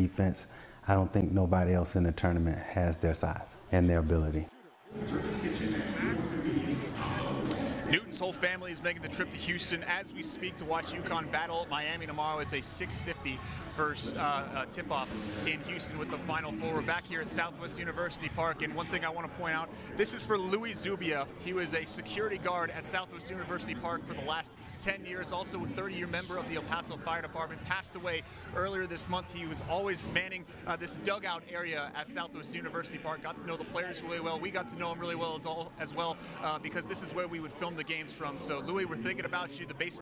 defense. I don't think nobody else in the tournament has their size and their ability. Newton's whole family is making the trip to Houston as we speak to watch UConn battle Miami tomorrow. It's a 6:50 first uh, uh, tip-off in Houston with the Final Four. We're back here at Southwest University Park, and one thing I want to point out: this is for Louis Zubia. He was a security guard at Southwest University Park for the last 10 years. Also, a 30-year member of the El Paso Fire Department. Passed away earlier this month. He was always manning uh, this dugout area at Southwest University Park. Got to know the players really well. We got to know him really well as, all, as well uh, because this is where we would film the games from. So, Louis, we're thinking about you. The base.